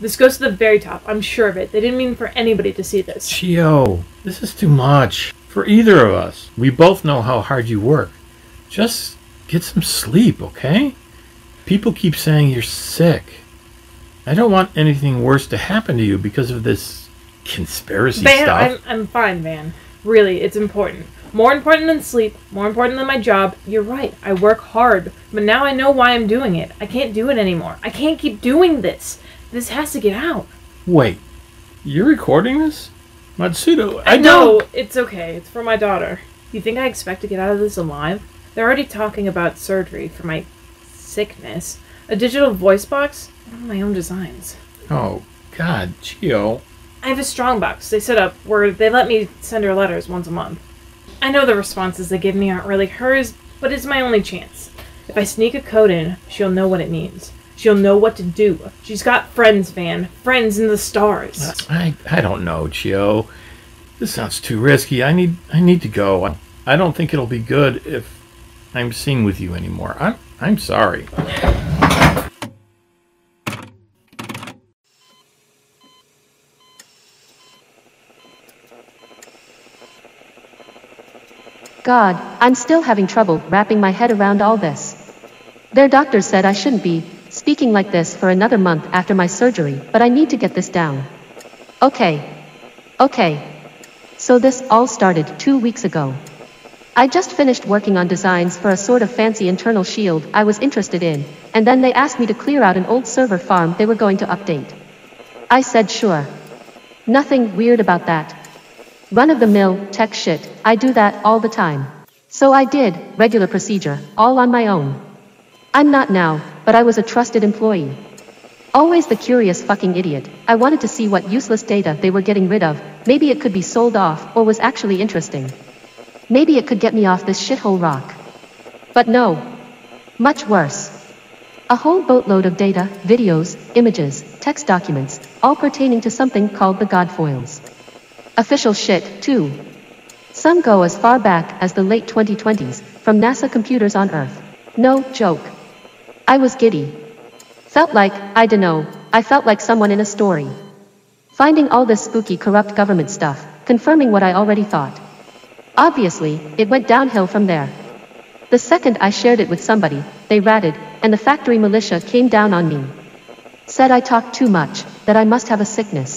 This goes to the very top. I'm sure of it. They didn't mean for anybody to see this. Chiyo, this is too much. For either of us. We both know how hard you work. Just get some sleep, okay? People keep saying you're sick. I don't want anything worse to happen to you because of this conspiracy Van, stuff. I'm, I'm fine, Van. Really, it's important. More important than sleep, more important than my job. You're right, I work hard, but now I know why I'm doing it. I can't do it anymore. I can't keep doing this. This has to get out. Wait, you're recording this? Matsudo, I, I know, don't. it's okay. It's for my daughter. You think I expect to get out of this alive? They're already talking about surgery for my sickness. A digital voice box? One of my own designs. Oh, God, Chiyo. I have a strong box they set up where they let me send her letters once a month. I know the responses they give me aren't really hers, but it's my only chance. If I sneak a code in, she'll know what it means. She'll know what to do. She's got friends, Van. Friends in the stars. I, I don't know, Chiyo. This sounds too risky. I need I need to go. I, I don't think it'll be good if I'm seen with you anymore. I'm I'm sorry. God, I'm still having trouble wrapping my head around all this. Their doctor said I shouldn't be speaking like this for another month after my surgery, but I need to get this down. Okay. Okay. So this all started two weeks ago. I just finished working on designs for a sort of fancy internal shield I was interested in, and then they asked me to clear out an old server farm they were going to update. I said sure. Nothing weird about that. Run of the mill, tech shit, I do that all the time. So I did, regular procedure, all on my own. I'm not now, but I was a trusted employee. Always the curious fucking idiot, I wanted to see what useless data they were getting rid of, maybe it could be sold off or was actually interesting. Maybe it could get me off this shithole rock. But no. Much worse. A whole boatload of data, videos, images, text documents, all pertaining to something called the Godfoils. Official shit, too. Some go as far back as the late 2020s, from NASA computers on Earth. No joke. I was giddy. Felt like, I dunno, I felt like someone in a story. Finding all this spooky corrupt government stuff, confirming what I already thought. Obviously, it went downhill from there. The second I shared it with somebody, they ratted, and the factory militia came down on me. Said I talked too much, that I must have a sickness.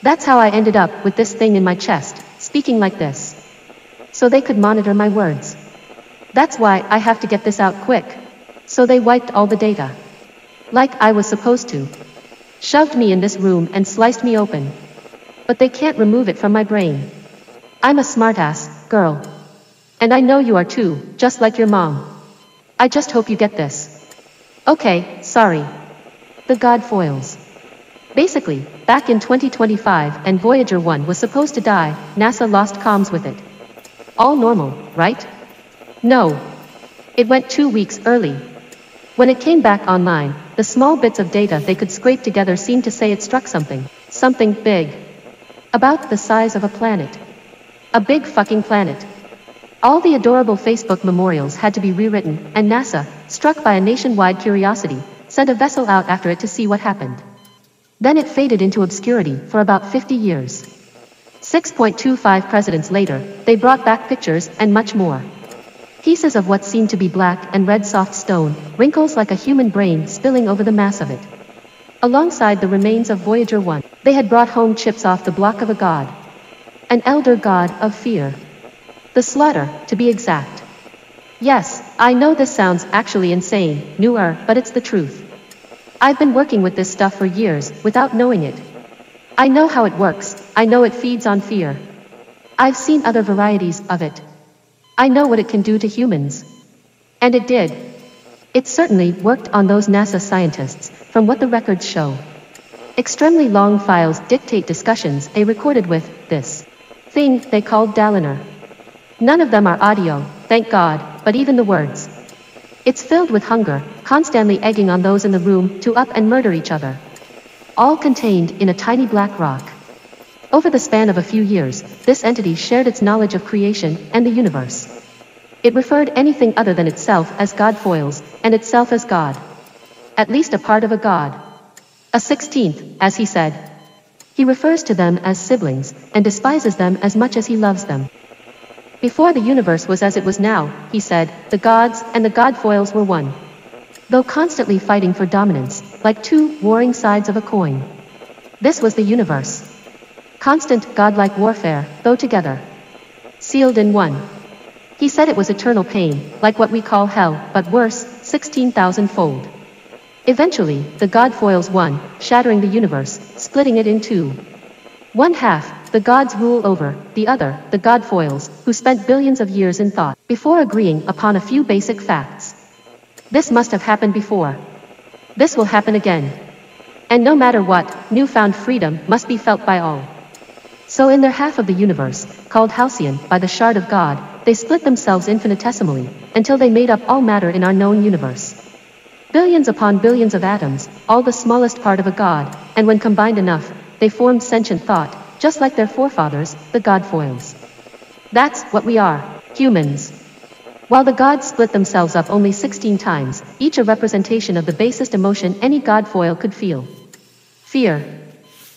That's how I ended up with this thing in my chest, speaking like this. So they could monitor my words. That's why I have to get this out quick. So they wiped all the data. Like I was supposed to. Shoved me in this room and sliced me open. But they can't remove it from my brain. I'm a smartass, girl. And I know you are too, just like your mom. I just hope you get this. Okay, sorry. The God foils. Basically, back in 2025 and Voyager 1 was supposed to die, NASA lost comms with it. All normal, right? No. It went two weeks early. When it came back online, the small bits of data they could scrape together seemed to say it struck something. Something big. About the size of a planet. A big fucking planet. All the adorable Facebook memorials had to be rewritten, and NASA, struck by a nationwide curiosity, sent a vessel out after it to see what happened. Then it faded into obscurity for about 50 years. 6.25 presidents later, they brought back pictures and much more. Pieces of what seemed to be black and red soft stone, wrinkles like a human brain spilling over the mass of it. Alongside the remains of Voyager 1, they had brought home chips off the block of a god. An elder god of fear. The slaughter, to be exact. Yes, I know this sounds actually insane, newer, but it's the truth. I've been working with this stuff for years, without knowing it. I know how it works, I know it feeds on fear. I've seen other varieties of it. I know what it can do to humans. And it did. It certainly worked on those NASA scientists, from what the records show. Extremely long files dictate discussions they recorded with this thing they called Dalinar. None of them are audio, thank God, but even the words. It's filled with hunger, constantly egging on those in the room to up and murder each other. All contained in a tiny black rock. Over the span of a few years, this entity shared its knowledge of creation and the universe. It referred anything other than itself as God foils, and itself as God. At least a part of a god. A sixteenth, as he said. He refers to them as siblings, and despises them as much as he loves them. Before the universe was as it was now, he said, the gods and the godfoils were one. Though constantly fighting for dominance, like two warring sides of a coin. This was the universe. Constant, godlike warfare, though together. Sealed in one. He said it was eternal pain, like what we call hell, but worse, 16,000 fold. Eventually, the godfoils won, shattering the universe, splitting it in two. One half, the gods rule over, the other, the godfoils, who spent billions of years in thought, before agreeing upon a few basic facts. This must have happened before. This will happen again. And no matter what, newfound freedom must be felt by all. So in their half of the universe, called Halcyon by the shard of God, they split themselves infinitesimally, until they made up all matter in our known universe. Billions upon billions of atoms, all the smallest part of a god, and when combined enough, they formed sentient thought, just like their forefathers, the godfoils. That's what we are, humans. While the gods split themselves up only 16 times, each a representation of the basest emotion any godfoil could feel. Fear.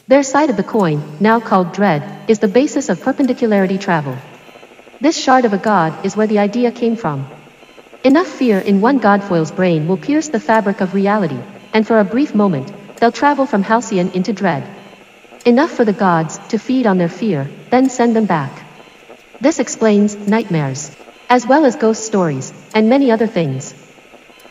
Their side of the coin, now called dread, is the basis of perpendicularity travel. This shard of a god is where the idea came from. Enough fear in one godfoil's brain will pierce the fabric of reality, and for a brief moment, they'll travel from Halcyon into dread. Enough for the gods to feed on their fear, then send them back. This explains nightmares as well as ghost stories, and many other things.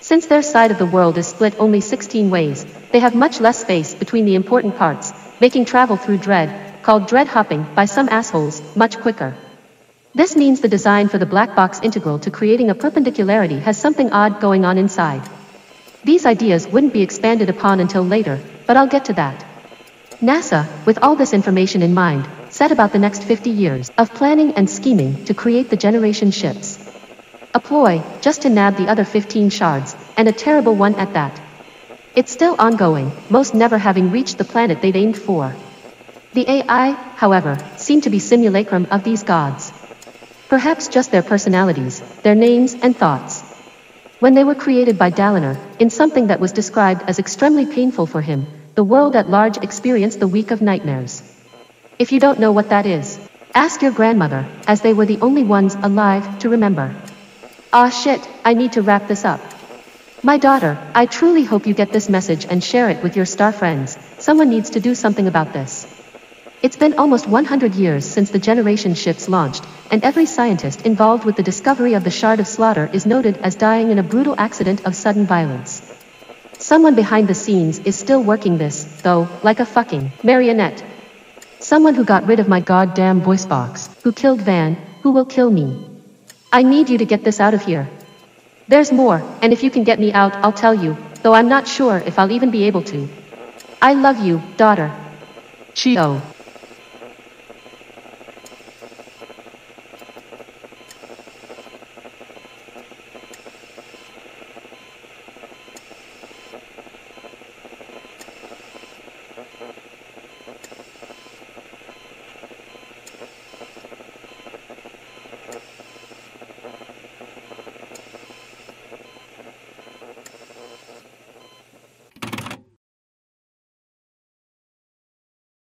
Since their side of the world is split only 16 ways, they have much less space between the important parts, making travel through dread, called dread hopping by some assholes, much quicker. This means the design for the black box integral to creating a perpendicularity has something odd going on inside. These ideas wouldn't be expanded upon until later, but I'll get to that. NASA, with all this information in mind, set about the next 50 years of planning and scheming to create the generation ships. A ploy, just to nab the other 15 shards, and a terrible one at that. It's still ongoing, most never having reached the planet they'd aimed for. The AI, however, seem to be simulacrum of these gods. Perhaps just their personalities, their names and thoughts. When they were created by Dalinar, in something that was described as extremely painful for him, the world at large experienced the week of nightmares. If you don't know what that is, ask your grandmother, as they were the only ones alive to remember. Ah shit, I need to wrap this up. My daughter, I truly hope you get this message and share it with your star friends. Someone needs to do something about this. It's been almost 100 years since the generation ships launched, and every scientist involved with the discovery of the Shard of Slaughter is noted as dying in a brutal accident of sudden violence. Someone behind the scenes is still working this, though, like a fucking marionette. Someone who got rid of my goddamn voice box, who killed Van, who will kill me. I need you to get this out of here. There's more, and if you can get me out, I'll tell you, though I'm not sure if I'll even be able to. I love you, daughter. Chiyo.